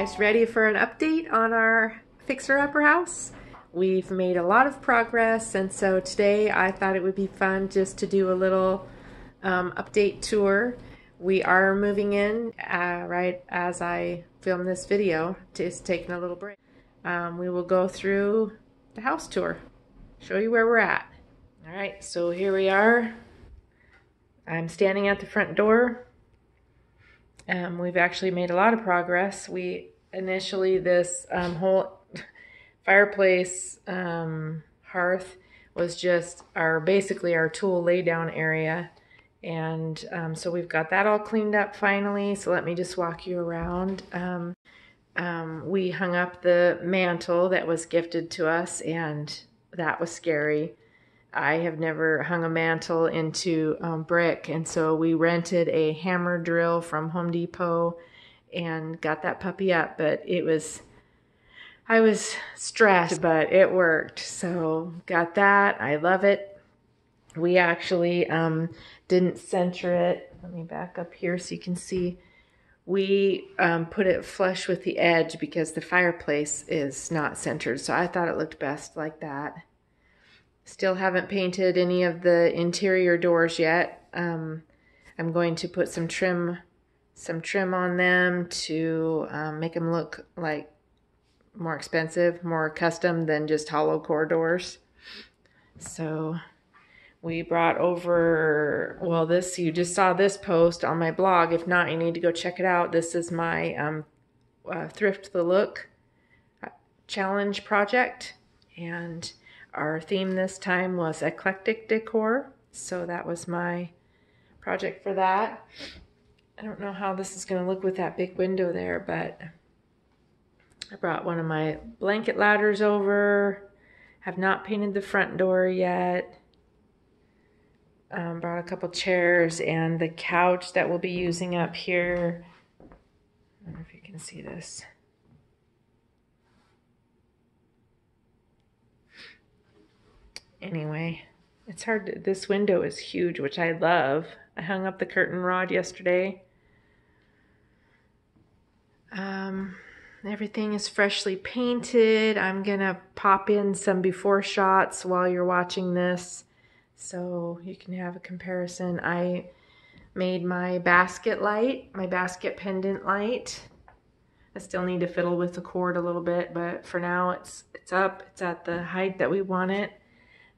guys ready for an update on our Fixer Upper house? We've made a lot of progress and so today I thought it would be fun just to do a little um, update tour. We are moving in uh, right as I film this video, just taking a little break. Um, we will go through the house tour, show you where we're at. All right, so here we are. I'm standing at the front door. Um, we've actually made a lot of progress. We initially, this um, whole fireplace um, hearth was just our basically our tool lay down area. And um, so we've got that all cleaned up finally. So let me just walk you around. Um, um, we hung up the mantle that was gifted to us, and that was scary. I have never hung a mantle into um, brick, and so we rented a hammer drill from Home Depot and got that puppy up. But it was, I was stressed, but it worked. So got that. I love it. We actually um, didn't center it. Let me back up here so you can see. We um, put it flush with the edge because the fireplace is not centered. So I thought it looked best like that. Still haven't painted any of the interior doors yet. Um, I'm going to put some trim, some trim on them to um, make them look like more expensive, more custom than just hollow core doors. So we brought over, well, this, you just saw this post on my blog. If not, you need to go check it out. This is my um, uh, Thrift the Look uh, challenge project. And our theme this time was eclectic decor, so that was my project for that. I don't know how this is going to look with that big window there, but I brought one of my blanket ladders over. Have not painted the front door yet. Um, brought a couple chairs and the couch that we'll be using up here. I don't know if you can see this. Anyway, it's hard. To, this window is huge, which I love. I hung up the curtain rod yesterday. Um, everything is freshly painted. I'm gonna pop in some before shots while you're watching this so you can have a comparison. I made my basket light, my basket pendant light. I still need to fiddle with the cord a little bit, but for now it's it's up. It's at the height that we want it.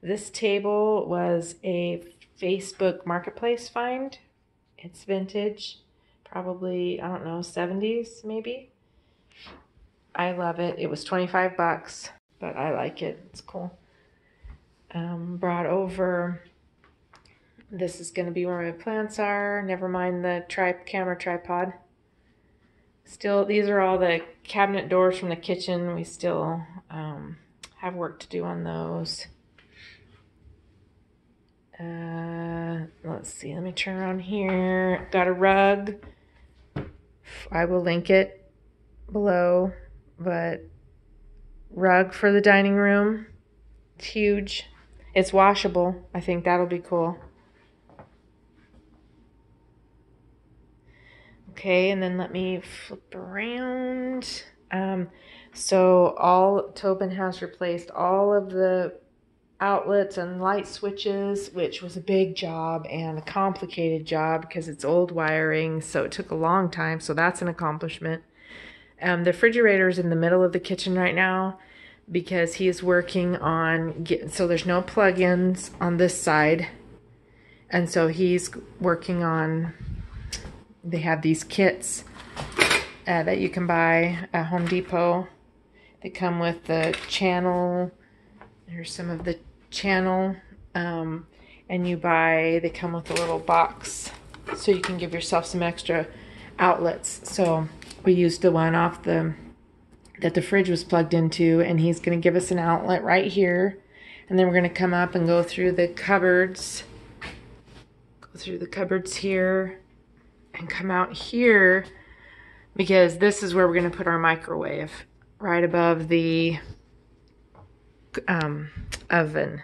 This table was a Facebook Marketplace find. It's vintage, probably, I don't know, 70s maybe. I love it. It was 25 bucks, but I like it. It's cool. Um, brought over, this is going to be where my plants are. Never mind the tri camera tripod. Still, these are all the cabinet doors from the kitchen. We still um, have work to do on those. Uh, let's see, let me turn around here. Got a rug. I will link it below, but rug for the dining room. It's huge. It's washable. I think that'll be cool. Okay, and then let me flip around. Um, so all Tobin has replaced all of the outlets and light switches, which was a big job and a complicated job because it's old wiring, so it took a long time. So that's an accomplishment. Um, the refrigerator is in the middle of the kitchen right now because he is working on get, so there's no plugins on this side, and so he's working on. They have these kits uh, that you can buy at Home Depot. They come with the channel. Here's some of the channel um, and you buy, they come with a little box so you can give yourself some extra outlets. So we used the one off the, that the fridge was plugged into and he's going to give us an outlet right here. And then we're going to come up and go through the cupboards, go through the cupboards here and come out here because this is where we're going to put our microwave right above the um, oven.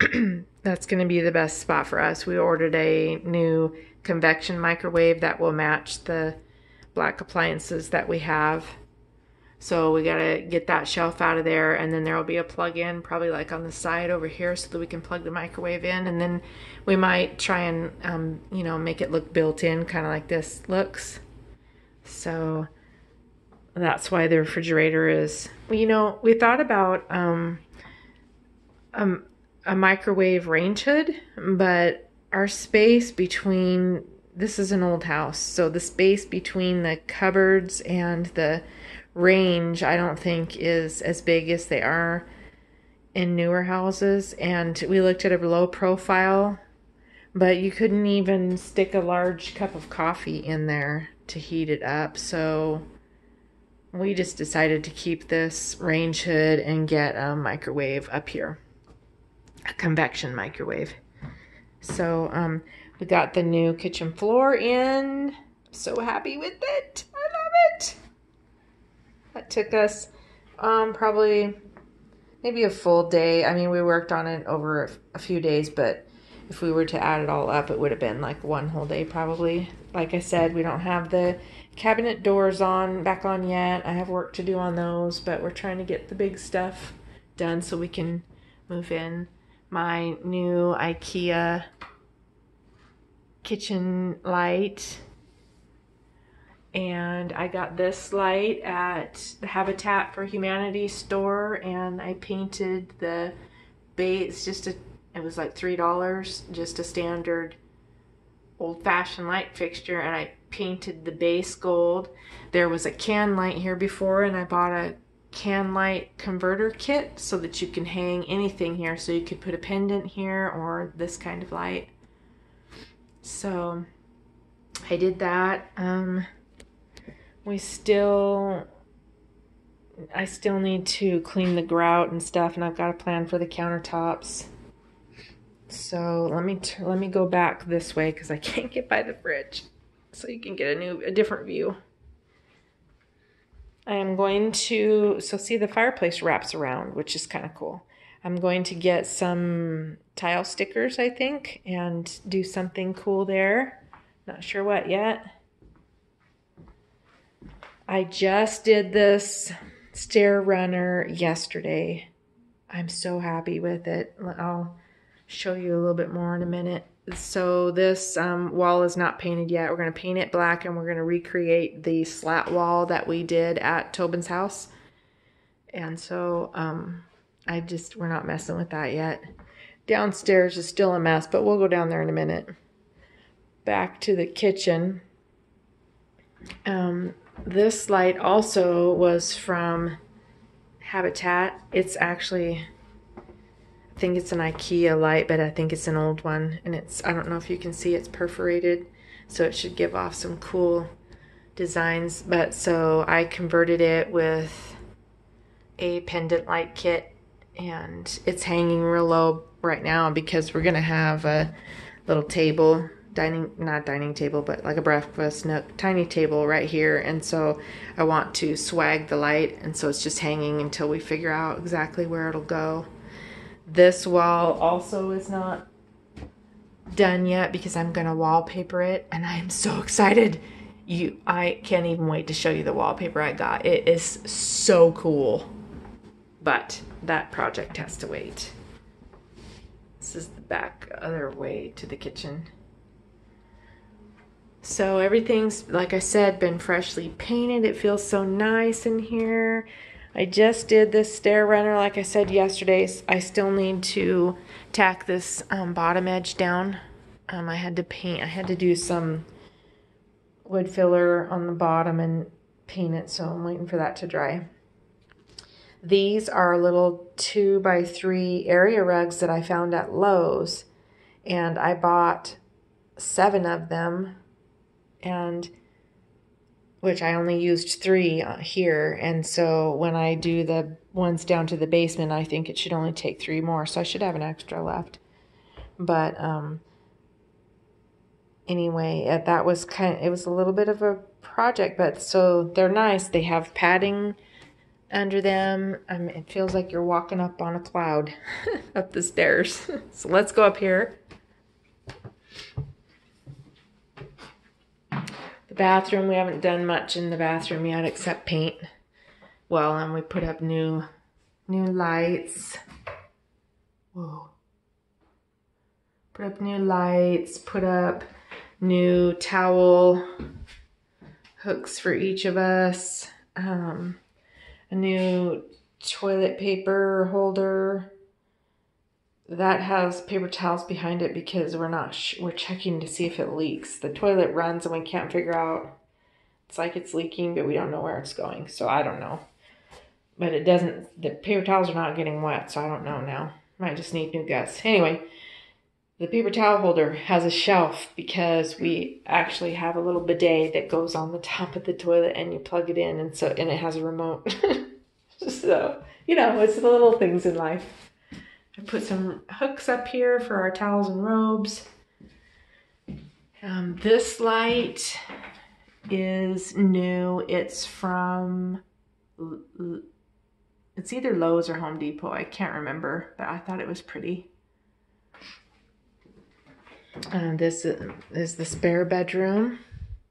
That's going to be the best spot for us. We ordered a new convection microwave that will match the black appliances that we have. So we gotta get that shelf out of there, and then there will be a plug-in, probably like on the side over here, so that we can plug the microwave in, and then we might try and um, you know make it look built-in, kind of like this looks. So that's why the refrigerator is. You know, we thought about um, um, a microwave range hood, but our space between this is an old house, so the space between the cupboards and the range I don't think is as big as they are in newer houses and we looked at a low profile but you couldn't even stick a large cup of coffee in there to heat it up so we just decided to keep this range hood and get a microwave up here. A convection microwave. So um, we got the new kitchen floor in. So happy with it. I love it. That took us um, probably maybe a full day. I mean, we worked on it over a few days, but if we were to add it all up, it would have been like one whole day probably. Like I said, we don't have the cabinet doors on back on yet. I have work to do on those, but we're trying to get the big stuff done so we can move in. My new IKEA kitchen light and I got this light at the Habitat for Humanity store and I painted the base just a it was like three dollars just a standard old-fashioned light fixture and I painted the base gold there was a can light here before and I bought a can light converter kit so that you can hang anything here so you could put a pendant here or this kind of light so I did that um we still I still need to clean the grout and stuff and I've got a plan for the countertops. So let me let me go back this way cuz I can't get by the fridge. So you can get a new a different view. I am going to so see the fireplace wraps around, which is kind of cool. I'm going to get some tile stickers, I think, and do something cool there. Not sure what yet. I just did this stair runner yesterday. I'm so happy with it. I'll show you a little bit more in a minute. So this um, wall is not painted yet. We're going to paint it black and we're going to recreate the slat wall that we did at Tobin's house. And so um, I just, we're not messing with that yet. Downstairs is still a mess, but we'll go down there in a minute. Back to the kitchen. Um, this light also was from Habitat. It's actually, think it's an IKEA light, but I think it's an old one. And it's, I don't know if you can see, it's perforated. So it should give off some cool designs. But so I converted it with a pendant light kit. And it's hanging real low right now because we're going to have a little table dining not dining table but like a breakfast nook tiny table right here and so I want to swag the light and so it's just hanging until we figure out exactly where it'll go this wall also is not done yet because I'm gonna wallpaper it and I'm so excited. You I can't even wait to show you the wallpaper I got. It is so cool. But that project has to wait. This is the back other way to the kitchen. So everything's, like I said, been freshly painted. It feels so nice in here. I just did this stair runner, like I said yesterday. I still need to tack this um, bottom edge down. Um, I had to paint, I had to do some wood filler on the bottom and paint it, so I'm waiting for that to dry. These are little two by three area rugs that I found at Lowe's, and I bought seven of them and which I only used three uh, here. And so when I do the ones down to the basement, I think it should only take three more. So I should have an extra left. But um, anyway, uh, that was kind of, it was a little bit of a project, but so they're nice. They have padding under them. Um, it feels like you're walking up on a cloud up the stairs. so let's go up here. The bathroom, we haven't done much in the bathroom yet except paint. Well, and we put up new new lights. Whoa. Put up new lights, put up new towel hooks for each of us, um, a new toilet paper holder that has paper towels behind it because we're not we're checking to see if it leaks. The toilet runs and we can't figure out. It's like it's leaking, but we don't know where it's going. So I don't know. But it doesn't. The paper towels are not getting wet, so I don't know now. Might just need new guts. Anyway, the paper towel holder has a shelf because we actually have a little bidet that goes on the top of the toilet and you plug it in and so and it has a remote. so, you know, it's the little things in life. I put some hooks up here for our towels and robes. Um, this light is new. It's from, it's either Lowe's or Home Depot. I can't remember, but I thought it was pretty. Uh, this is the spare bedroom.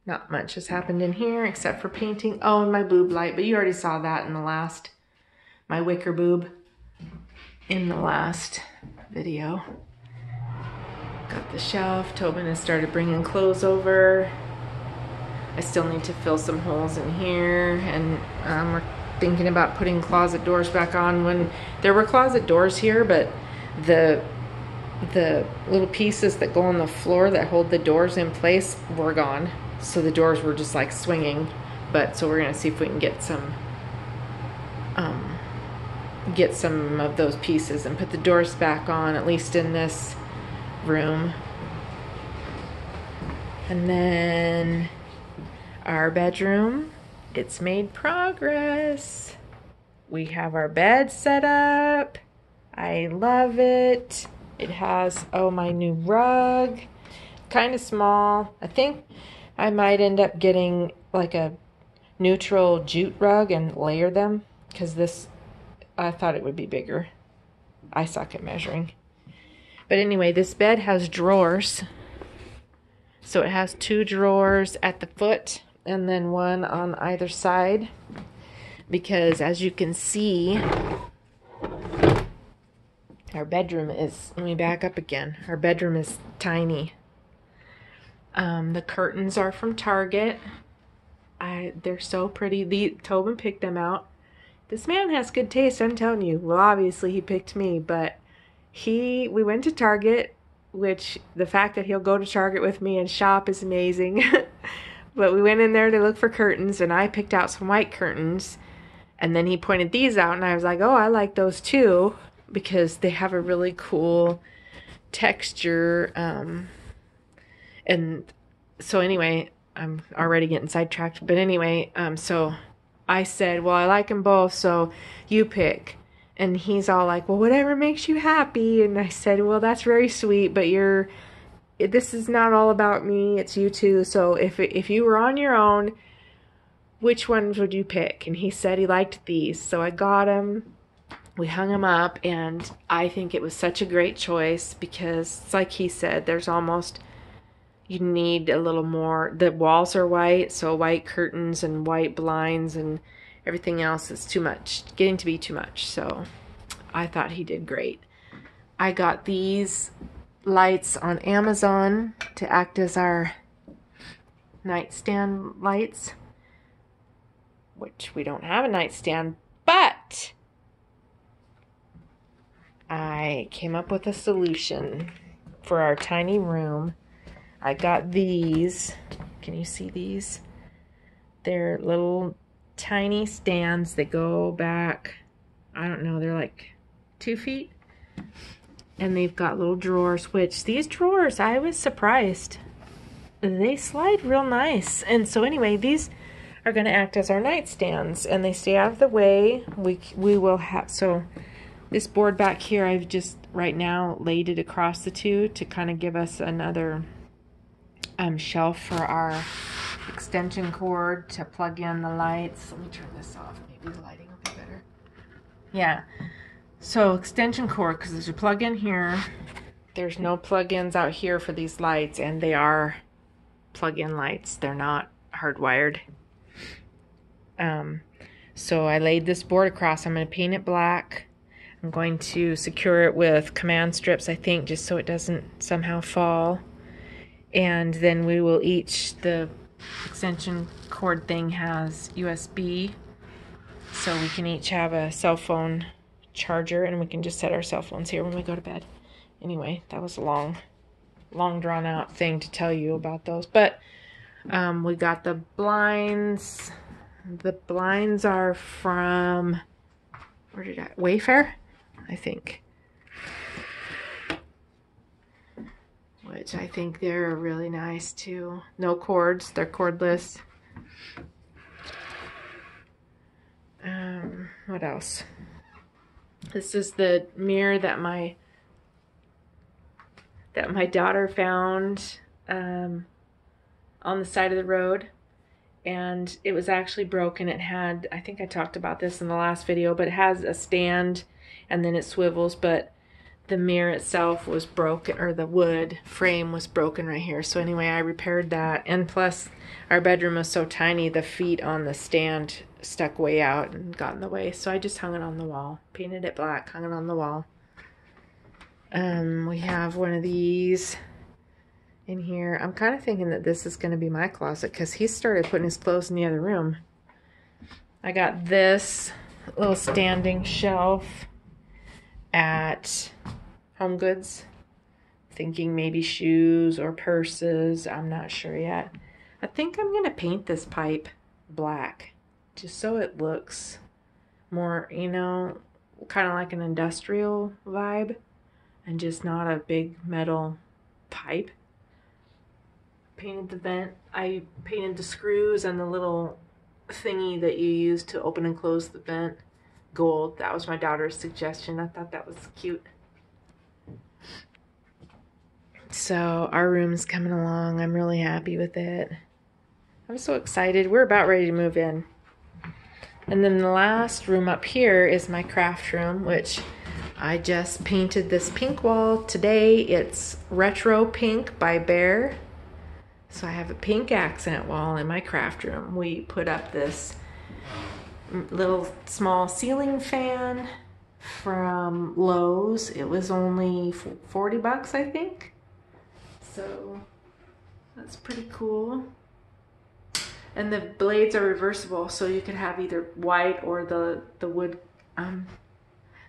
Not much has happened in here except for painting. Oh, and my boob light, but you already saw that in the last, my wicker boob in the last video. Got the shelf. Tobin has started bringing clothes over. I still need to fill some holes in here and um, we're thinking about putting closet doors back on when there were closet doors here, but the the little pieces that go on the floor that hold the doors in place were gone. So the doors were just like swinging. But so we're gonna see if we can get some, um, get some of those pieces and put the doors back on, at least in this room. And then our bedroom, it's made progress. We have our bed set up. I love it. It has, oh, my new rug. Kind of small. I think I might end up getting like a neutral jute rug and layer them because this, I thought it would be bigger. I suck at measuring. But anyway, this bed has drawers. So it has two drawers at the foot and then one on either side. Because as you can see, our bedroom is, let me back up again. Our bedroom is tiny. Um, the curtains are from Target. I, they're so pretty. The Tobin picked them out. This man has good taste, I'm telling you. Well, obviously he picked me, but he, we went to Target, which the fact that he'll go to Target with me and shop is amazing. but we went in there to look for curtains and I picked out some white curtains. And then he pointed these out and I was like, oh, I like those too because they have a really cool texture. Um, and so anyway, I'm already getting sidetracked. But anyway, um, so I said, well, I like them both, so you pick. And he's all like, well, whatever makes you happy. And I said, well, that's very sweet, but you're, this is not all about me. It's you too. So if, if you were on your own, which ones would you pick? And he said he liked these. So I got them we hung them up and I think it was such a great choice because like he said there's almost you need a little more. The walls are white so white curtains and white blinds and everything else is too much getting to be too much. So I thought he did great. I got these lights on Amazon to act as our nightstand lights which we don't have a nightstand but I came up with a solution for our tiny room. I got these. Can you see these? They're little tiny stands that go back, I don't know, they're like two feet. And they've got little drawers, which these drawers, I was surprised. They slide real nice. And so anyway, these are going to act as our nightstands and they stay out of the way. We, we will have, so this board back here, I've just right now laid it across the two to kind of give us another um, shelf for our extension cord to plug in the lights. Let me turn this off. Maybe the lighting will be better. Yeah. So extension cord, because there's a plug in here. There's no plug-ins out here for these lights, and they are plug-in lights. They're not hardwired. Um, so I laid this board across. I'm going to paint it black. I'm going to secure it with command strips, I think, just so it doesn't somehow fall. And then we will each, the extension cord thing has USB, so we can each have a cell phone charger and we can just set our cell phones here when we go to bed. Anyway, that was a long, long drawn out thing to tell you about those. But um, we got the blinds. The blinds are from, where did I, Wayfair? I think. Which I think they're really nice too. No cords, they're cordless. Um, what else? This is the mirror that my that my daughter found um, on the side of the road and it was actually broken. It had, I think I talked about this in the last video, but it has a stand and then it swivels, but the mirror itself was broken, or the wood frame was broken right here. So anyway, I repaired that. And plus, our bedroom was so tiny, the feet on the stand stuck way out and got in the way. So I just hung it on the wall, painted it black, hung it on the wall. Um, we have one of these in here. I'm kind of thinking that this is going to be my closet because he started putting his clothes in the other room. I got this little standing shelf at Home Goods, thinking maybe shoes or purses. I'm not sure yet. I think I'm going to paint this pipe black just so it looks more, you know, kind of like an industrial vibe and just not a big metal pipe. Painted the vent. I painted the screws and the little thingy that you use to open and close the vent gold. That was my daughter's suggestion. I thought that was cute. So our room's coming along. I'm really happy with it. I'm so excited. We're about ready to move in. And then the last room up here is my craft room, which I just painted this pink wall today. It's Retro Pink by Behr. So I have a pink accent wall in my craft room. We put up this little small ceiling fan from Lowe's. It was only 40 bucks, I think. So that's pretty cool. And the blades are reversible, so you could have either white or the, the wood um,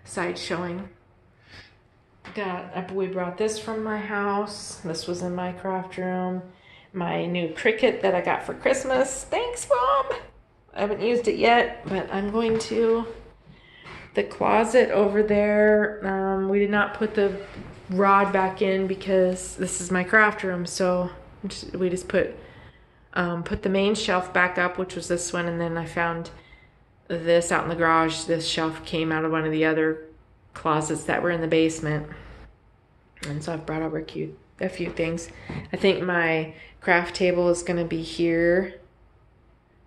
side showing. Got, we brought this from my house. This was in my craft room. My new Cricut that I got for Christmas. Thanks, Mom! I haven't used it yet, but I'm going to. The closet over there, um, we did not put the rod back in because this is my craft room, so we just put um, put the main shelf back up, which was this one, and then I found this out in the garage. This shelf came out of one of the other closets that were in the basement. And so I've brought over a few, a few things. I think my craft table is going to be here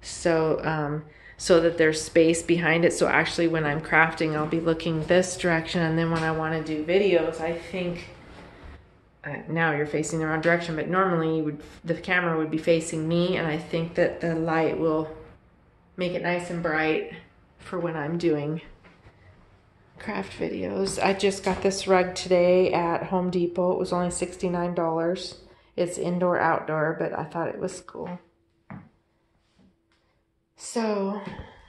so um, so that there's space behind it. So actually when I'm crafting, I'll be looking this direction. And then when I want to do videos, I think uh, now you're facing the wrong direction, but normally you would, the camera would be facing me. And I think that the light will make it nice and bright for when I'm doing craft videos. I just got this rug today at Home Depot. It was only $69. It's indoor outdoor, but I thought it was cool. So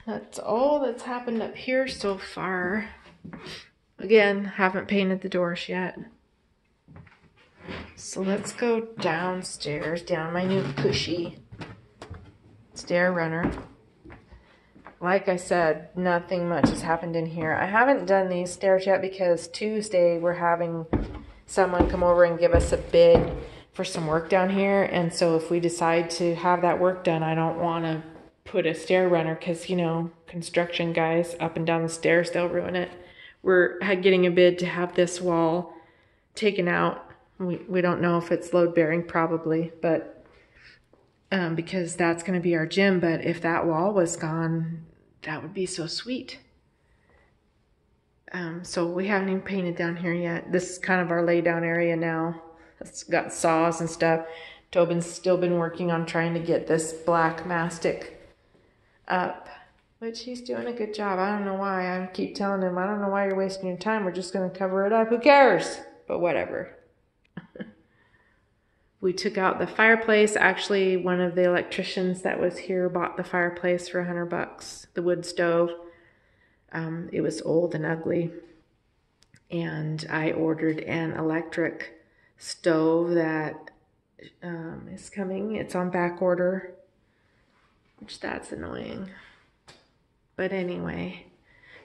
that's all that's happened up here so far. Again, haven't painted the doors yet. So let's go downstairs, down my new cushy stair runner. Like I said, nothing much has happened in here. I haven't done these stairs yet because Tuesday we're having someone come over and give us a bid for some work down here. And so if we decide to have that work done, I don't want to put a stair runner because, you know, construction guys up and down the stairs, they'll ruin it. We're getting a bid to have this wall taken out. We, we don't know if it's load bearing, probably, but um, because that's going to be our gym. But if that wall was gone, that would be so sweet. Um, so we haven't even painted down here yet. This is kind of our lay down area now. It's got saws and stuff. Tobin's still been working on trying to get this black mastic up, which he's doing a good job. I don't know why. I keep telling him, I don't know why you're wasting your time. We're just going to cover it up. Who cares? But whatever. we took out the fireplace. Actually, one of the electricians that was here bought the fireplace for a hundred bucks, the wood stove. Um, it was old and ugly. And I ordered an electric stove that um, is coming. It's on back order, which that's annoying. But anyway,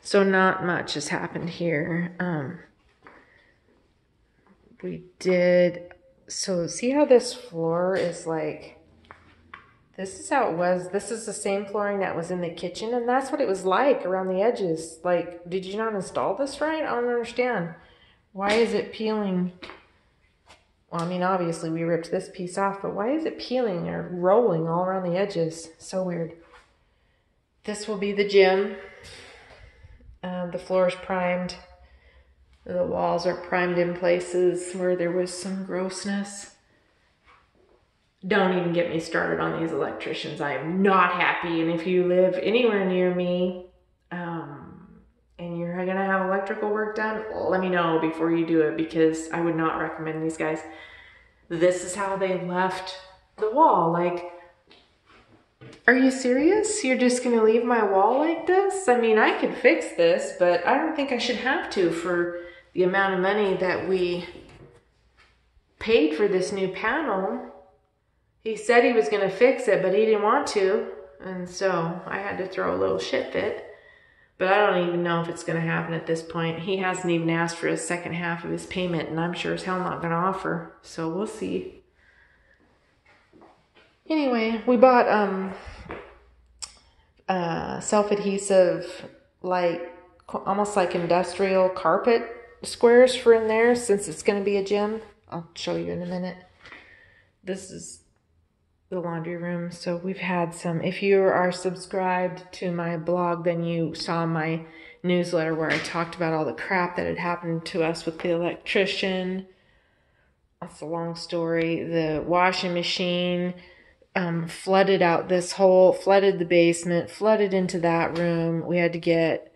so not much has happened here. Um, we did, so see how this floor is like, this is how it was. This is the same flooring that was in the kitchen, and that's what it was like around the edges. Like, did you not install this right? I don't understand. Why is it peeling? Well, I mean, obviously we ripped this piece off, but why is it peeling or rolling all around the edges? So weird. This will be the gym. Uh, the floor is primed. The walls are primed in places where there was some grossness. Don't even get me started on these electricians. I am not happy. And if you live anywhere near me um, you're going to have electrical work done, let me know before you do it because I would not recommend these guys. This is how they left the wall. Like, are you serious? You're just going to leave my wall like this? I mean, I could fix this, but I don't think I should have to for the amount of money that we paid for this new panel he said he was going to fix it, but he didn't want to. And so I had to throw a little shit fit. But I don't even know if it's going to happen at this point. He hasn't even asked for a second half of his payment, and I'm sure as hell not going to offer. So we'll see. Anyway, we bought um uh self-adhesive like almost like industrial carpet squares for in there since it's going to be a gym. I'll show you in a minute. This is the laundry room. So we've had some. If you are subscribed to my blog, then you saw my newsletter where I talked about all the crap that had happened to us with the electrician. That's a long story. The washing machine um, flooded out this hole, flooded the basement, flooded into that room. We had to get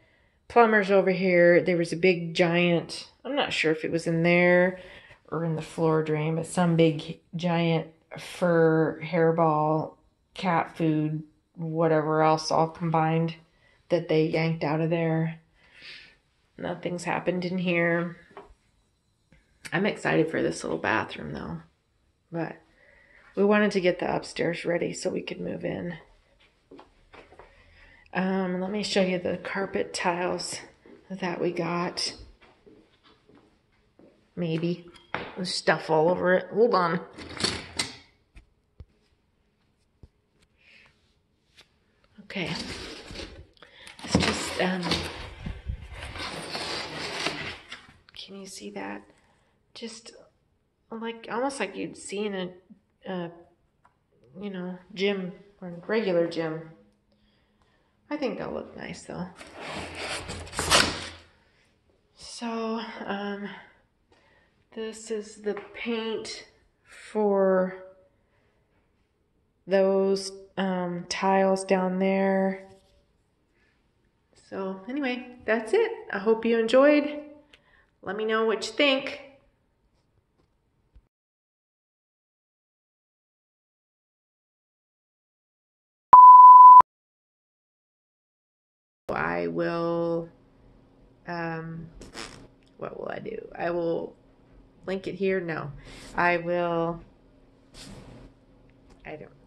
plumbers over here. There was a big giant, I'm not sure if it was in there or in the floor drain, but some big giant fur, hairball, cat food, whatever else all combined that they yanked out of there. Nothing's happened in here. I'm excited for this little bathroom though. But we wanted to get the upstairs ready so we could move in. Um, let me show you the carpet tiles that we got. Maybe. There's stuff all over it. Hold on. Okay. It's just, um, can you see that? Just like, almost like you'd see in a, uh, you know, gym or regular gym. I think they'll look nice though. So, um, this is the paint for those um, tiles down there. So anyway, that's it. I hope you enjoyed. Let me know what you think. I will, um, what will I do? I will link it here. No, I will, I don't